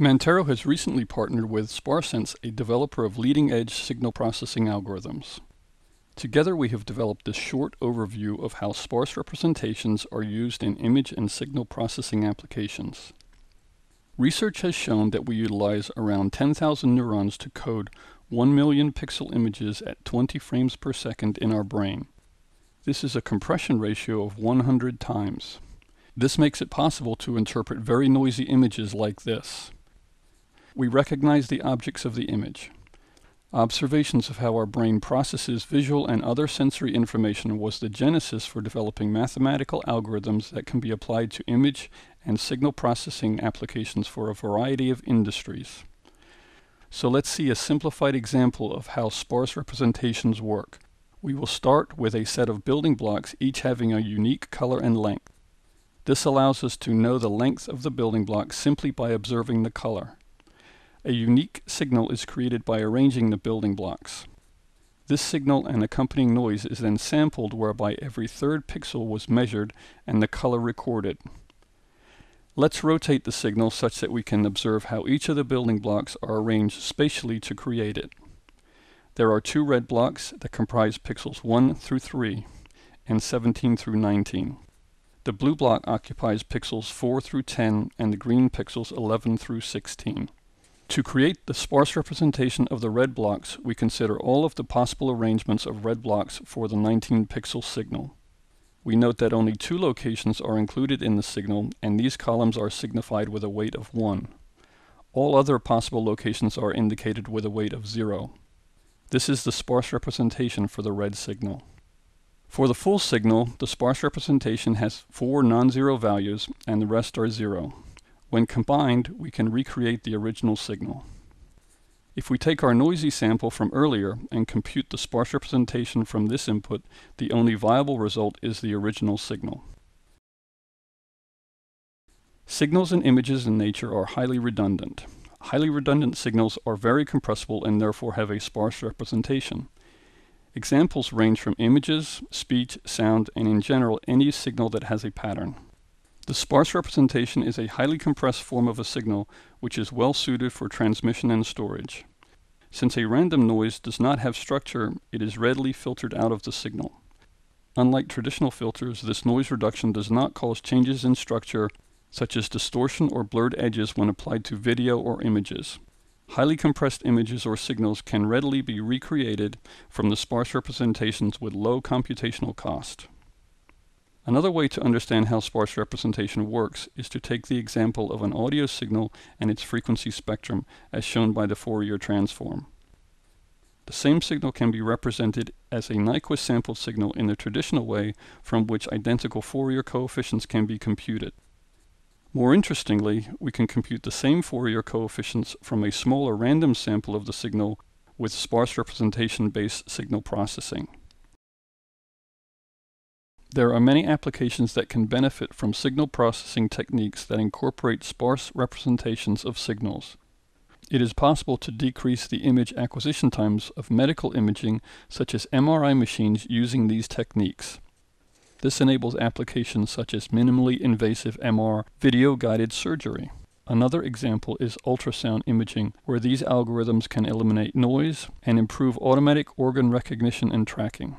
Mantaro has recently partnered with Sparsense, a developer of leading-edge signal processing algorithms. Together we have developed this short overview of how sparse representations are used in image and signal processing applications. Research has shown that we utilize around 10,000 neurons to code 1 million pixel images at 20 frames per second in our brain. This is a compression ratio of 100 times. This makes it possible to interpret very noisy images like this. We recognize the objects of the image. Observations of how our brain processes visual and other sensory information was the genesis for developing mathematical algorithms that can be applied to image and signal processing applications for a variety of industries. So let's see a simplified example of how sparse representations work. We will start with a set of building blocks each having a unique color and length. This allows us to know the length of the building block simply by observing the color. A unique signal is created by arranging the building blocks. This signal and accompanying noise is then sampled whereby every third pixel was measured and the color recorded. Let's rotate the signal such that we can observe how each of the building blocks are arranged spatially to create it. There are two red blocks that comprise pixels 1 through 3 and 17 through 19. The blue block occupies pixels 4 through 10 and the green pixels 11 through 16. To create the sparse representation of the red blocks, we consider all of the possible arrangements of red blocks for the 19 pixel signal. We note that only two locations are included in the signal, and these columns are signified with a weight of 1. All other possible locations are indicated with a weight of 0. This is the sparse representation for the red signal. For the full signal, the sparse representation has four non-zero values, and the rest are 0. When combined, we can recreate the original signal. If we take our noisy sample from earlier and compute the sparse representation from this input, the only viable result is the original signal. Signals and images in nature are highly redundant. Highly redundant signals are very compressible and therefore have a sparse representation. Examples range from images, speech, sound, and in general any signal that has a pattern. The sparse representation is a highly compressed form of a signal which is well suited for transmission and storage. Since a random noise does not have structure, it is readily filtered out of the signal. Unlike traditional filters, this noise reduction does not cause changes in structure such as distortion or blurred edges when applied to video or images. Highly compressed images or signals can readily be recreated from the sparse representations with low computational cost. Another way to understand how sparse representation works is to take the example of an audio signal and its frequency spectrum, as shown by the Fourier transform. The same signal can be represented as a Nyquist sampled signal in the traditional way from which identical Fourier coefficients can be computed. More interestingly, we can compute the same Fourier coefficients from a smaller random sample of the signal with sparse representation-based signal processing. There are many applications that can benefit from signal processing techniques that incorporate sparse representations of signals. It is possible to decrease the image acquisition times of medical imaging such as MRI machines using these techniques. This enables applications such as minimally invasive MR video-guided surgery. Another example is ultrasound imaging, where these algorithms can eliminate noise and improve automatic organ recognition and tracking.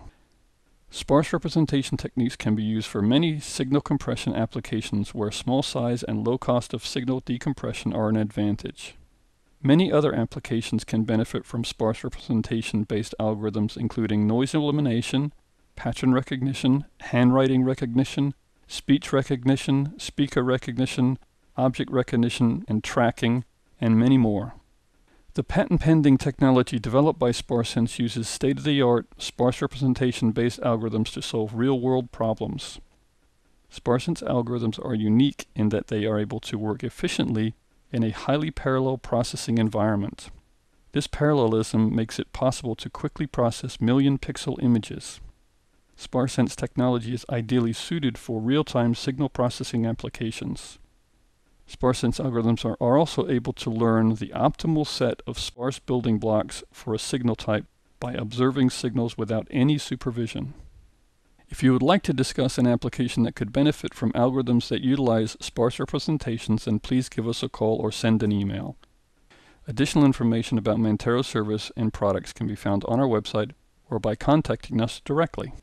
Sparse representation techniques can be used for many signal compression applications where small size and low cost of signal decompression are an advantage. Many other applications can benefit from sparse representation-based algorithms including noise elimination, pattern recognition, handwriting recognition, speech recognition, speaker recognition, object recognition and tracking, and many more. The patent-pending technology developed by Sparsense uses state-of-the-art sparse representation-based algorithms to solve real-world problems. Sparsense algorithms are unique in that they are able to work efficiently in a highly parallel processing environment. This parallelism makes it possible to quickly process million pixel images. Sparsense technology is ideally suited for real-time signal processing applications. Sparsense algorithms are, are also able to learn the optimal set of sparse building blocks for a signal type by observing signals without any supervision. If you would like to discuss an application that could benefit from algorithms that utilize sparse representations, then please give us a call or send an email. Additional information about Mantaro's service and products can be found on our website or by contacting us directly.